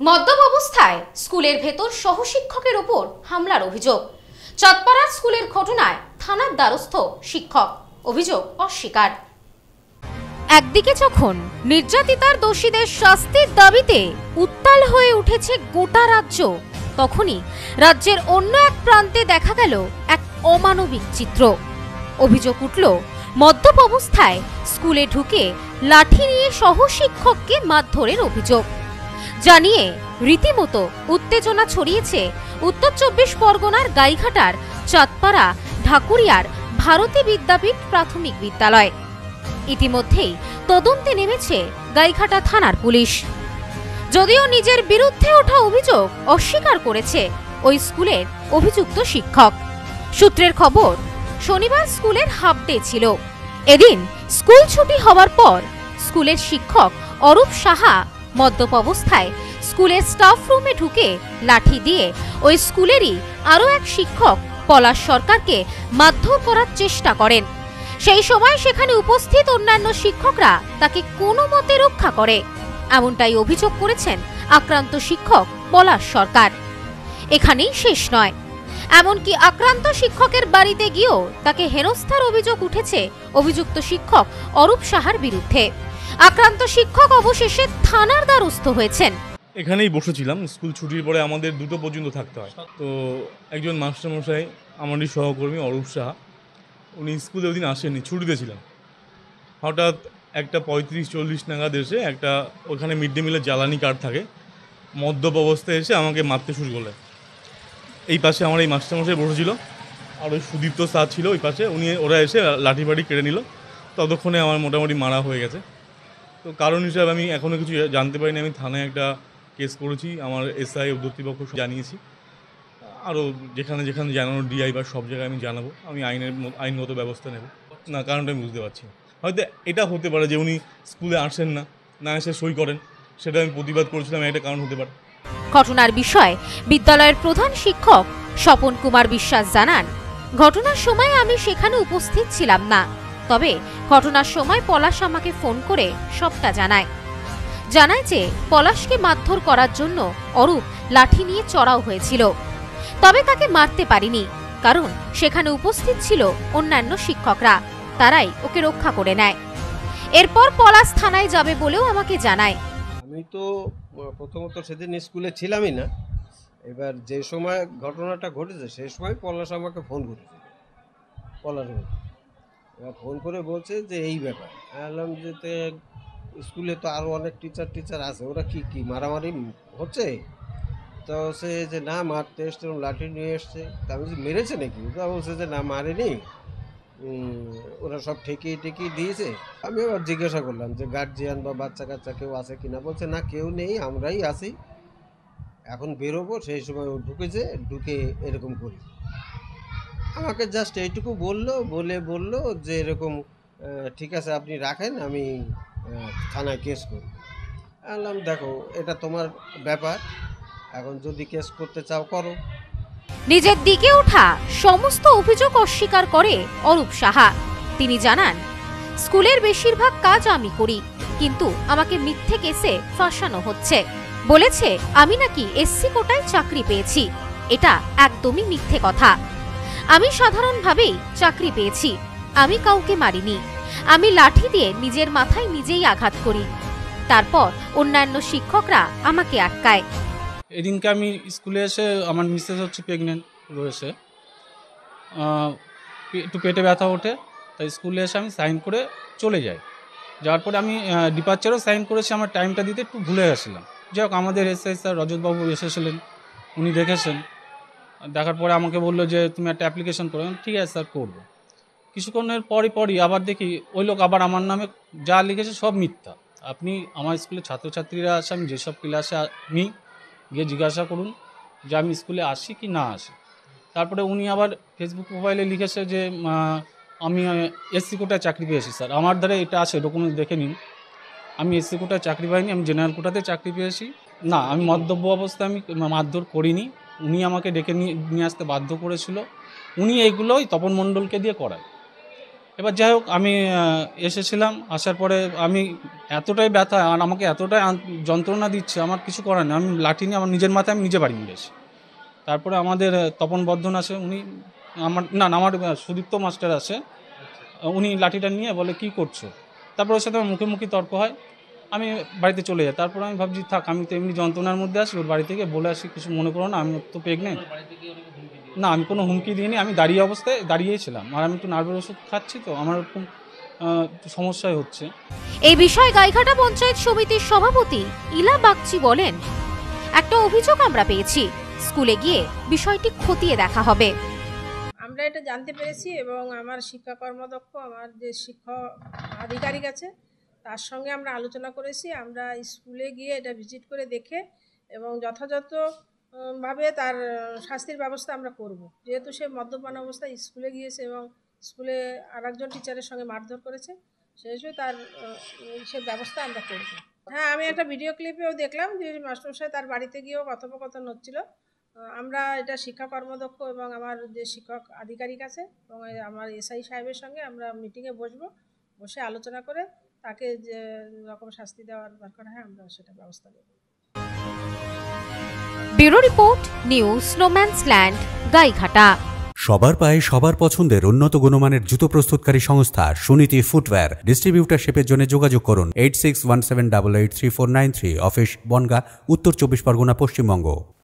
মদ্যপ অবস্থায় স্কুলের ভেতর সহশিক্ষকের ওপর হামলার অভিযোগ। চাঁদপাড়ার স্কুলের ঘটনায় থানার দ্বারস্থ শিক্ষক। অভিযোগ অস্বীকার। একদিকে যখন নির্যাতিতার দোষীদের শাস্তির দাবিতে উত্তাল হয়ে উঠেছে গোটা রাজ্য, তখনই রাজ্যের অন্য এক প্রান্তে দেখা গেল এক অমানবিক চিত্র। অভিযোগ উঠল, মদ্যপ অবস্থায় স্কুলে ঢুকে লাঠি নিয়ে সহশিক্ষককে মারধরের অভিযোগ। জানিয়ে রীতিমতো উত্তেজনা ছড়িয়েছে উত্তর চব্বিশ পরগনার গাইঘাটার চাঁদপাড়া ঢাকুরিয়ার ভারতী বিদ্যাপীঠ প্রাথমিক বিদ্যালয়। ইতিমধ্যেই তদন্তে নেমেছে গাইঘাটা থানার পুলিশ। যদিও নিজের বিরুদ্ধে ওঠা অভিযোগ অস্বীকার করেছে ওই স্কুলের অভিযুক্ত শিক্ষক। সূত্রের খবর, শনিবার স্কুলের হাফ ডে ছিল। এদিন স্কুল ছুটি হওয়ার পর স্কুলের শিক্ষক অরূপ সাহা মদ্যপ অবস্থায় স্কুলের স্টাফ রুমে ঢুকে লাঠি দিয়ে ওই স্কুলেরই আরও এক শিক্ষক পলাশ সরকারকে মারধর করার চেষ্টা করেন। সেই সময় সেখানে উপস্থিত অন্যান্য শিক্ষকরা তাকে কোনো মতে রক্ষা করে। এমনটাই অভিযোগ করেছেন আক্রান্ত শিক্ষক পলাশ সরকার। এখানেই শেষ নয়। এমনকি আক্রান্ত শিক্ষকের বাড়িতে গিয়েও তাকে হেনস্থার অভিযোগ উঠেছে অভিযুক্ত শিক্ষক অরূপ সাহার বিরুদ্ধে। আক্রান্ত শিক্ষক অবশেষে থানার দ্বারস্থ হয়েছেন। এখানেই বসেছিলাম, স্কুল ছুটির পরে আমাদের দুটো পর্যন্ত থাকতে হয়। তো একজন মাস্টারমশাই, আমারই সহকর্মী অরূপ সাহা, উনি স্কুলে ওই দিন আসেননি, ছুটিতে ছিলেন হঠাৎ একটা পঁয়ত্রিশ চল্লিশ নাগাদ এসে একটা ওখানে মিড ডে মিলের জ্বালানি কার্ড থাকে, মদ্যপ অবস্থায় এসে আমাকে মারতে শুরু করলেন এই পাশে আমার এই মাস্টারমশাই বসেছিল, আর ওই সুদীপ্ত স্যার ছিল ওই পাশে, উনি, ওরা এসে লাঠি বাড়ি কেড়ে নিল, ততক্ষণে আমার মোটামুটি মারা হয়ে গেছে। তো কারণ হিসাবে আমি এখনও কিছু জানতে পারিনি। আমি থানায় একটা কেস করেছি, আমার এসআই কর্তৃপক্ষ জানিয়েছি। আরও যেখানে যেখানে জানানো ডিআই বা সব জায়গায় আমি জানাব। আমি আইনের আইনগত ব্যবস্থা নেব। না, কারণটা আমি বুঝতে পারছি। হয়তো এটা হতে পারে যে উনি স্কুলে আসেন না না এসে সই করেন। সেটা আমি প্রতিবাদ করেছিলাম একটা কারণ হতে পারে। ঘটনার বিষয়ে বিদ্যালয়ের প্রধান শিক্ষক স্বপন কুমার বিশ্বাস জানান, ঘটনার সময় আমি সেখানে উপস্থিত ছিলাম না। তবে ঘটনার সময় পলাশ আমাকে ফোন করে সবটা জানায়। জানায় যে পলাশকে মারধর করার জন্য অরূপ লাঠি নিয়ে চড়াও হয়েছিল। তবে তাকে মারতে পারিনি, কারণ সেখানে উপস্থিত ছিল অন্যান্য শিক্ষকরা। তারাই ওকে রক্ষা করে নেয়। এরপর পলাশ থানায় যাবে বলেও আমাকে জানায়। আমি তো প্রথমত সেদিন স্কুলে ছিলামই না। এবার যে সময় ঘটনাটা ঘটেছে সেই সময় পলাশ আমাকে ফোন করেছিল। পলাশ। এবার ফোন করে বলছে যে এই ব্যাপার। বললাম যে স্কুলে তো আরও অনেক টিচার টিচার আছে, ওরা কি কি মারামারি হচ্ছে? তো সে যে না মারতে এসছে লাঠি নিয়ে এসছে। তা আমি মেরেছে নাকি? তা বলছে যে না, মারেনি। ওরা সব ঠেকিয়ে টেকিয়ে দিয়েছে। আমি আবার জিজ্ঞাসা করলাম যে গার্জিয়ান বা বাচ্চা কাচ্চা কেউ আছে কিনা? বলছে, না, কেউ নেই, আমরাই আছি। এখন বেরোবো, সেই সময় ও ঢুকেছে, ঢুকে এরকম করি। আমাকে জাস্ট এইটুকু বলল, বলে বলল যে এরকম ঠিক আছে আপনি রাখেন, আমি থানায় কেস করব। বললাম, দেখো, এটা তোমার ব্যাপার, এখন যদি কেস করতে চাও, করো। নিজের দিকে ওঠা সমস্ত অভিযোগ অস্বীকার করে অরূপ সাহা। তিনি জানান, স্কুলের বেশিরভাগ কাজ আমি করি, কিন্তু আমাকে মিথ্যে কেসে ফাঁসানো হচ্ছে। বলেছে, আমি নাকি এসসি কোটায় চাকরি পেয়েছি। এটা একদমই মিথ্যে কথা। আমি সাধারণভাবেই চাকরি পেয়েছি। আমি কাউকে মারিনি। আমি লাঠি দিয়ে নিজের মাথায় নিজেই আঘাত করি। তারপর অন্যান্য শিক্ষকরা আমাকে আটকায়। এদিনকে আমি স্কুলে এসে আমার মিসেস হচ্ছে প্রেগনেন্ট রয়েছে। একটু পেটে ব্যথা ওঠে, তাই স্কুলে এসে আমি সাইন করে চলে যাই। যাওয়ার পরে আমি ডিপার্চারও সাইন করেছি, আমার টাইমটা দিতে একটু ভুলে গেছিলাম। যাই আমাদের এসআই স্যার রজতবাবু এসেছিলেন, উনি দেখেছেন। দেখার পরে আমাকে বলল যে, তুমি একটা অ্যাপ্লিকেশন করো। ঠিক আছে স্যার করব। কিছুক্ষণের পরই পরই আবার দেখি ওই লোক আবার আমার নামে যা লিখেছে সব মিথ্যা। আপনি আমার স্কুলের ছাত্রছাত্রীরা আসে, আমি যেসব ক্লাসে নিই গিয়ে জিজ্ঞাসা করুন যে, আমি স্কুলে আসি কি না আসি? তারপরে উনি আবার ফেসবুক প্রোফাইলে লিখেছে যে আমি এসসি কোটায় চাকরি পেয়েছি স্যার আমার দ্বারা এটা আছে ডকুমেন্ট দেখে নিন। আমি এসসি কোটায় চাকরি পাইনি, আমি জেনারেল কোটাতে চাকরি পেয়েছি। না, আমি মদ্যব্য অবস্থায় আমি মারধর করিনি। উনি আমাকে ডেকে নিয়ে নিয়ে আসতে বাধ্য করেছিল। উনি এইগুলোই তপন মণ্ডলকে দিয়ে করায়। এবার যাই হোক, আমি এসেছিলাম, আসার পরে আমি এতটাই ব্যথা আর আমাকে এতটাই যন্ত্রণা দিচ্ছে, আমার কিছু করার নেই। আমি লাঠি নিয়ে, আমার নিজের মাথায় আমি নিজে বাড়ি নিয়ে তারপরে আমাদের তপন বর্ধন আছে উনি আমার, না, আমার সুদীপ্ত মাস্টার আছে উনি লাঠিটা নিয়ে বলে, কি করছ? তারপরে ওর সাথে আমার মুখে মুখে তর্ক হয়। আমি বাড়িতে চলে যাই। তারপর আমি ভাবছি থাক আমি তো এমনি যন্ত্রণার মধ্যে আসি ওর বাড়ি থেকে বলে আসি কিছু মনে করো না আমি তো প্রেগনেন্ট না আমি কোনো হুমকি দিইনি আমি দাঁড়িয়ে অবস্থায় দাঁড়িয়েই ছিলাম। আর আমি একটু নার্ভের ওষুধ খাচ্ছি তো আমার এরকম সমস্যায় হচ্ছে। এই বিষয়ে গাইঘাটা পঞ্চায়েত সমিতির সভাপতি ইলা বাগচি বলেন একটা অভিযোগ আমরা পেয়েছি স্কুলে গিয়ে বিষয়টি খতিয়ে দেখা হবে। আমরা এটা জানতে পেরেছি এবং আমার শিক্ষা কর্মদক্ষ আমার যে শিক্ষক আধিকারিক আছে তার সঙ্গে আমরা আলোচনা করেছি আমরা স্কুলে গিয়ে এটা ভিজিট করে দেখে এবং যথাযথ উম, ভাবে তার শাস্তির ব্যবস্থা আমরা করব। যেহেতু সে মদ্যপান অবস্থায় স্কুলে গিয়েছে এবং স্কুলে আরেকজন টিচারের সঙ্গে মারধর করেছে হিসেবে তার সে ব্যবস্থা আমরা করব। হ্যাঁ আমি একটা ভিডিও ক্লিপেও দেখলাম যে মাস্টারমশাই তার বাড়িতে গিয়েও কথোপকথন হচ্ছিল। আমরা এটা শিক্ষা কর্মদক্ষ এবং আমার যে শিক্ষক আধিকারিক আছে এবং আমার এসআই সাহেবের সঙ্গে আমরা মিটিংয়ে বসবো বসে আলোচনা করে তাকে যে রকম শাস্তি দেওয়ার দরকার হয় আমরা সেটা ব্যবস্থা নেব। Bureau report news snowman's land Gaighata. সবার পায়ে সবার পছন্দের উন্নত গুণমানের জুতো প্রস্তুতকারী সংস্থা সুনীতি ফুটওয়্যার ডিস্ট্রিবিউটারশিপের জন্য যোগাযোগ করুন eight six one seven double eight three four nine three office Bongaon উত্তর চব্বিশ পরগনা পশ্চিমবঙ্গ।